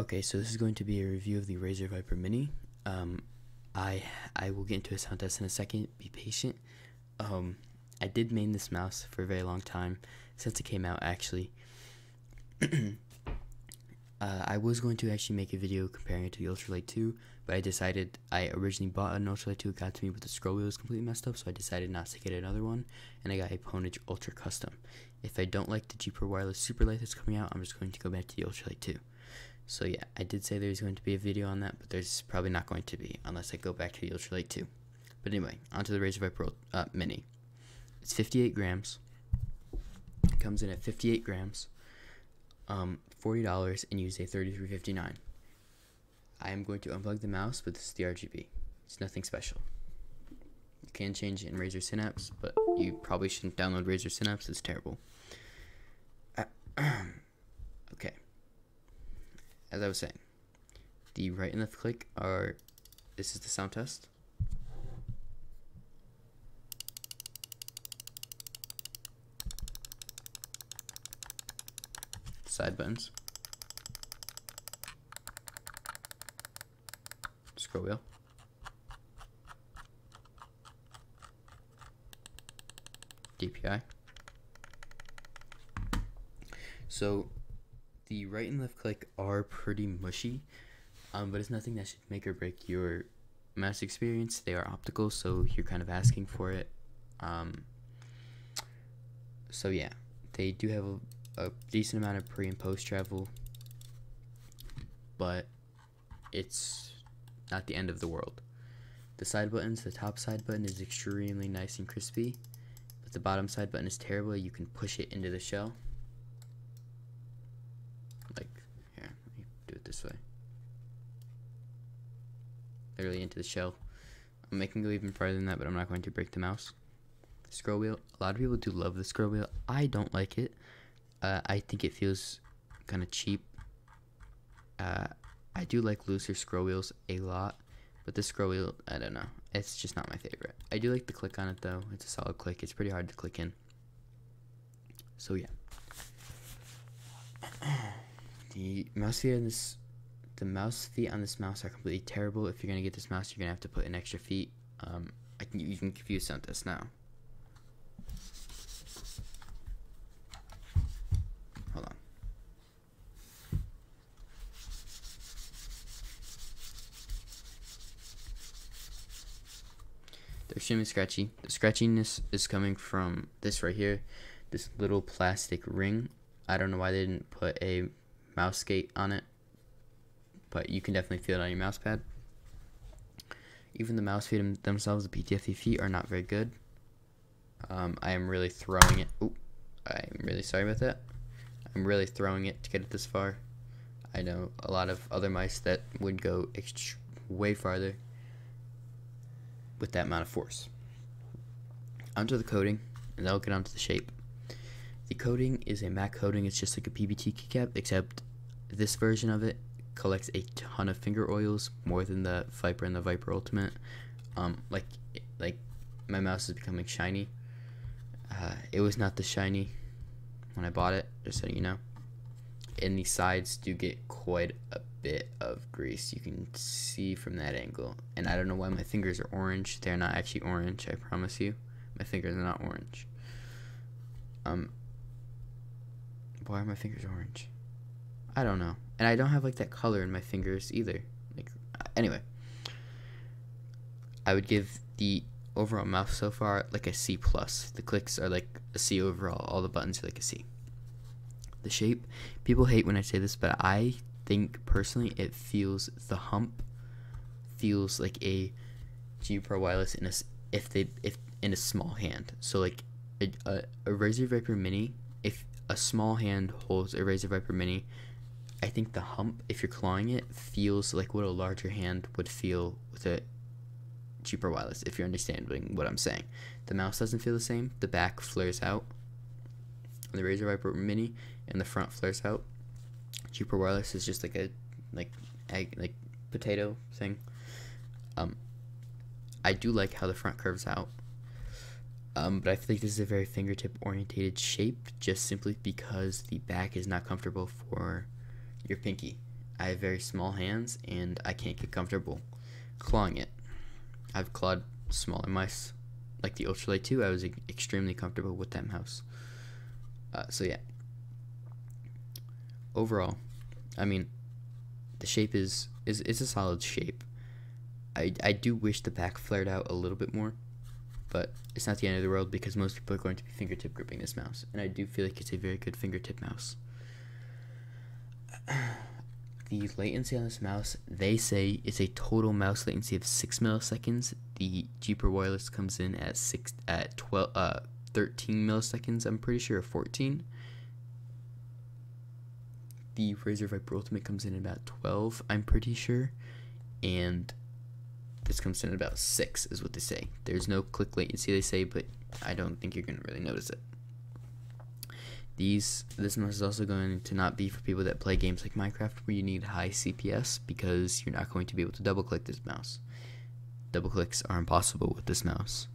Okay, so this is going to be a review of the Razer Viper Mini. Um, I I will get into a sound test in a second. Be patient. Um, I did main this mouse for a very long time since it came out. Actually, uh, I was going to actually make a video comparing it to the Ultralight 2, but I decided I originally bought an Ultralight 2. It got to me, but the scroll wheel was completely messed up, so I decided not to get another one, and I got a Pwnage Ultra Custom. If I don't like the G Pro Wireless Superlight that's coming out, I'm just going to go back to the Ultralight 2. So yeah, I did say there's going to be a video on that, but there's probably not going to be unless I go back to the Ultralight 2. But anyway, onto the Razer Viper uh, Mini. It's 58 grams. It comes in at 58 grams, um, $40, and use a 33.59. I am going to unplug the mouse, but this is the RGB. It's nothing special. You can change it in Razer Synapse, but you probably shouldn't download Razer Synapse. It's terrible. okay as I was saying, the right and left click are, this is the sound test. Side buttons. Scroll wheel. DPI. So the right and left click are pretty mushy, um, but it's nothing that should make or break your mouse experience. They are optical, so you're kind of asking for it. Um, so yeah, they do have a, a decent amount of pre and post travel, but it's not the end of the world. The side buttons, the top side button is extremely nice and crispy, but the bottom side button is terrible. You can push it into the shell. This way. Literally into the shell. I'm making go even farther than that, but I'm not going to break the mouse. Scroll wheel. A lot of people do love the scroll wheel. I don't like it. Uh, I think it feels kind of cheap. Uh, I do like looser scroll wheels a lot, but the scroll wheel, I don't know. It's just not my favorite. I do like the click on it though. It's a solid click. It's pretty hard to click in. So yeah. The mouse feet on this, the mouse feet on this mouse are completely terrible. If you're gonna get this mouse, you're gonna have to put in extra feet. Um, I can you can confuse sound test now. Hold on. They're extremely scratchy. The scratchiness is coming from this right here, this little plastic ring. I don't know why they didn't put a mouse skate on it, but you can definitely feel it on your mouse pad. Even the mouse feet themselves, the PTFE feet, are not very good. Um, I am really throwing it. I'm really sorry about that. I'm really throwing it to get it this far. I know a lot of other mice that would go way farther with that amount of force. Onto the coating, and then I'll get onto the shape. The coating is a matte coating. It's just like a PBT keycap, except this version of it collects a ton of finger oils, more than the Viper and the Viper Ultimate. Um, like, like my mouse is becoming shiny. Uh, it was not the shiny when I bought it, just so you know. And the sides do get quite a bit of grease. You can see from that angle. And I don't know why my fingers are orange. They're not actually orange, I promise you. My fingers are not orange. Um, why are my fingers orange? I don't know. And I don't have like that color in my fingers either. Like uh, anyway. I would give the overall mouse so far like a C plus. The clicks are like a C overall. All the buttons are like a C. The shape, people hate when I say this, but I think personally it feels the hump feels like a G Pro wireless in a if they if in a small hand. So like a, a, a Razer Viper Mini, if a small hand holds a Razer Viper Mini, I think the hump, if you're clawing it, feels like what a larger hand would feel with a G Pro Wireless, if you're understanding what I'm saying. The mouse doesn't feel the same, the back flares out. On the Razer Viper Mini and the front flares out. G Pro Wireless is just like a like egg like potato thing. Um I do like how the front curves out. Um, but I feel like this is a very fingertip orientated shape just simply because the back is not comfortable for your pinky. I have very small hands and I can't get comfortable clawing it. I've clawed smaller mice like the Ultralight 2. I was extremely comfortable with that mouse. Uh, so yeah. Overall, I mean, the shape is is is a solid shape. I I do wish the back flared out a little bit more, but it's not the end of the world because most people are going to be fingertip gripping this mouse, and I do feel like it's a very good fingertip mouse. the latency on this mouse, they say it's a total mouse latency of six milliseconds. The Pro Wireless comes in at six at twelve uh 13 milliseconds. I'm pretty sure 14. The Razer Viper Ultimate comes in at about 12. I'm pretty sure, and this comes in at about six, is what they say. There's no click latency, they say, but I don't think you're gonna really notice it. These this mouse is also going to not be for people that play games like Minecraft where you need high CPS because you're not going to be able to double click this mouse. Double clicks are impossible with this mouse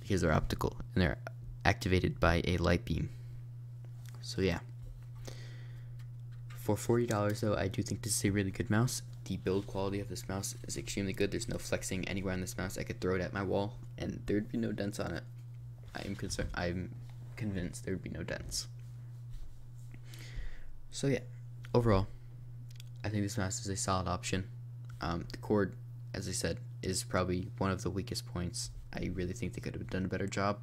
because they're optical and they're activated by a light beam. So yeah. For $40 though, I do think this is a really good mouse. The build quality of this mouse is extremely good. There's no flexing anywhere on this mouse. I could throw it at my wall and there'd be no dents on it. I am concerned I'm convinced there would be no dents. So yeah, overall, I think this mouse is a solid option. Um, the cord, as I said, is probably one of the weakest points. I really think they could have done a better job.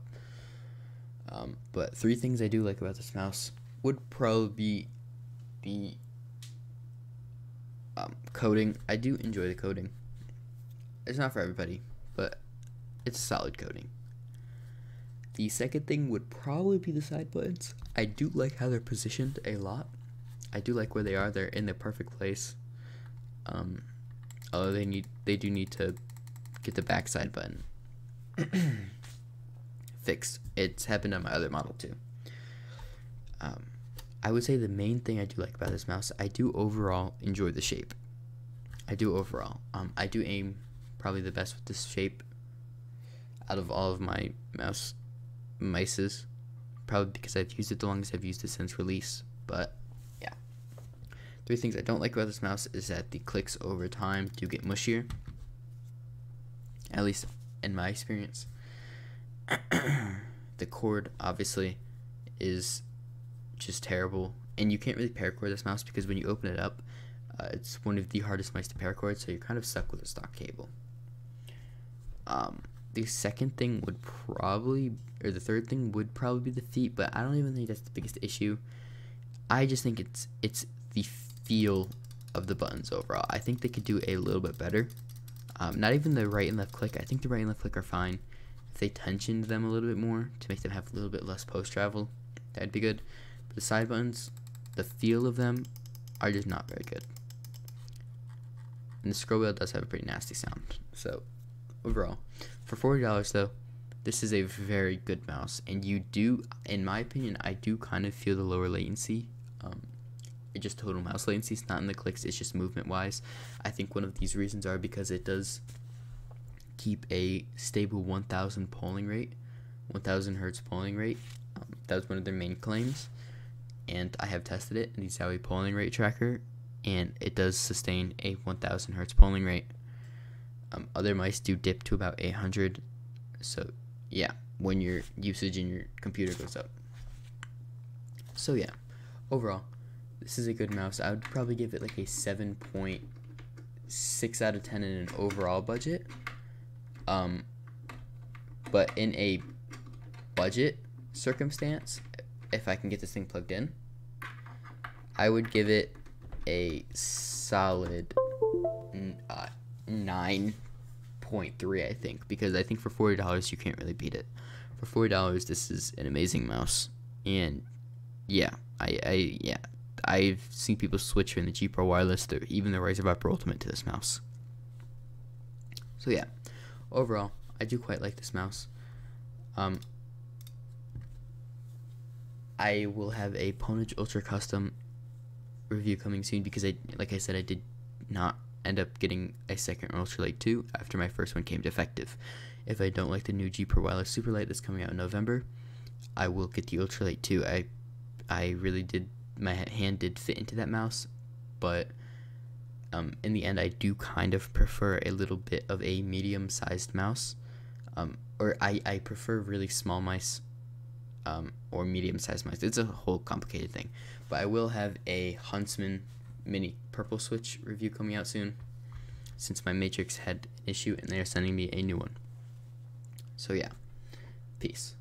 Um, but three things I do like about this mouse would probably be the um, coating. I do enjoy the coating. It's not for everybody, but it's solid coating. The second thing would probably be the side buttons. I do like how they're positioned a lot. I do like where they are. They're in the perfect place. Um, although they need, they do need to get the backside button fixed. It's happened on my other model too. Um, I would say the main thing I do like about this mouse, I do overall enjoy the shape. I do overall. Um, I do aim probably the best with this shape out of all of my mouse mices. Probably because I've used it the longest I've used it since release. But yeah. Three things I don't like about this mouse is that the clicks over time do get mushier. At least in my experience. the cord obviously is just terrible. And you can't really paracord this mouse because when you open it up, uh, it's one of the hardest mice to paracord, so you're kind of stuck with a stock cable. Um, the second thing would probably, or the third thing would probably be the feet, but I don't even think that's the biggest issue. I just think it's it's the feel of the buttons overall. I think they could do a little bit better. Um, not even the right and left click. I think the right and left click are fine. If they tensioned them a little bit more to make them have a little bit less post travel, that'd be good. But the side buttons, the feel of them are just not very good. And the scroll wheel does have a pretty nasty sound. So overall, for forty dollars though, this is a very good mouse, and you do, in my opinion, I do kind of feel the lower latency. Um, it just total mouse latency. It's not in the clicks. It's just movement wise. I think one of these reasons are because it does keep a stable 1,000 polling rate, 1,000 hertz polling rate. Um, that was one of their main claims, and I have tested it in the Zowie polling rate tracker, and it does sustain a 1,000 hertz polling rate. Um, other mice do dip to about 800, so yeah, when your usage in your computer goes up. So yeah, overall, this is a good mouse. I would probably give it like a 7.6 out of 10 in an overall budget. Um, but in a budget circumstance, if I can get this thing plugged in, I would give it a solid uh, 9.3, I think, because I think for $40 you can't really beat it. For $40, this is an amazing mouse. And yeah, I, I yeah, I've seen people switch from the G Pro Wireless to even the Razer Viper Ultimate to this mouse. So yeah, overall, I do quite like this mouse. Um, I will have a Pwnage Ultra Custom review coming soon because I, like I said, I did not end up getting a second Ultra Light 2 after my first one came defective. If I don't like the new G Pro Wireless Superlight that's coming out in November, I will get the Ultra Light 2. I I really did my hand did fit into that mouse, but um, in the end, I do kind of prefer a little bit of a medium-sized mouse, um, or I, I prefer really small mice, um, or medium-sized mice. It's a whole complicated thing, but I will have a Huntsman mini purple switch review coming out soon, since my Matrix had an issue and they are sending me a new one. So yeah, peace.